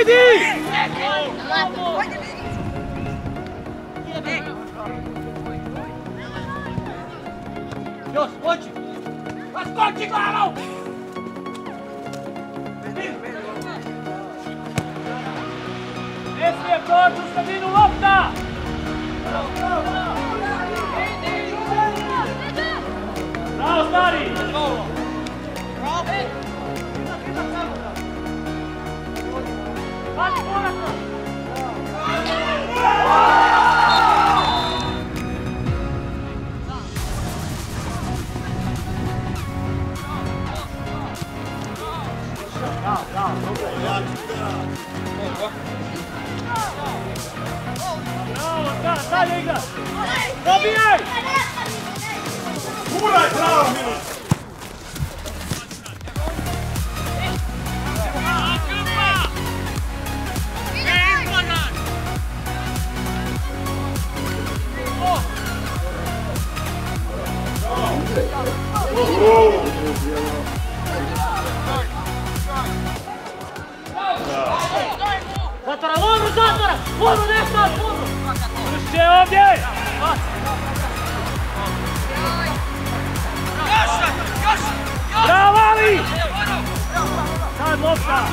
Idi! Još, skoči! Pa skoči glavom! Ne smije proći u sredinu lopta! Bravo, Bravo, da, dalje igra! Dobijaj! Guraj, bravo, Miloš! Zatvora, od zatvora! Ono, nešto, ono! Ušće ovdje! Bravo, Ali! Sad, lopta!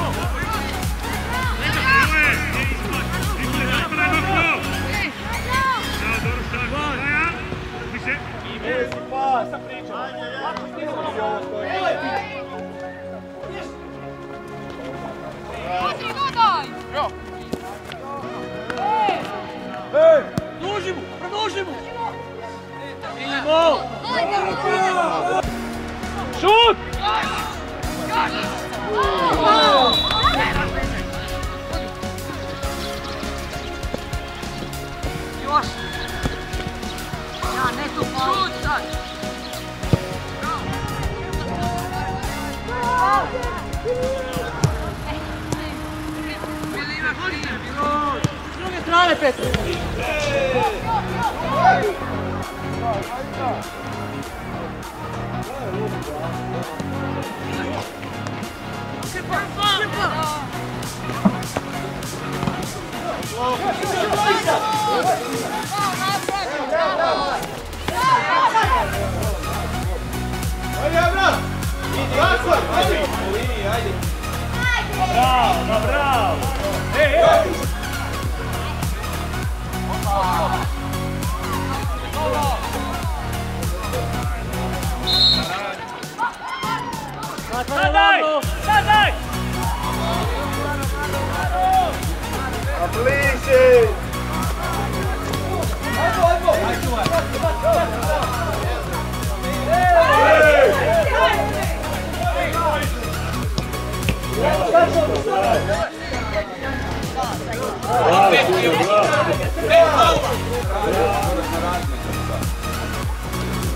pas! Patri, gledaj! Jo! Šut! Još! Ja, ne tu pa- Šut sad! Bravo, bravo! Ej, ej! Sadaj! Sadaj! A bliže!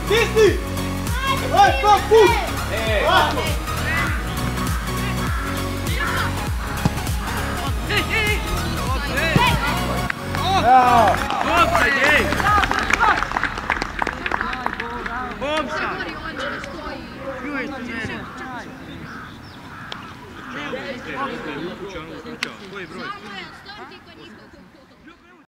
Stisni! Aj, pa, put! Tako! Bravo!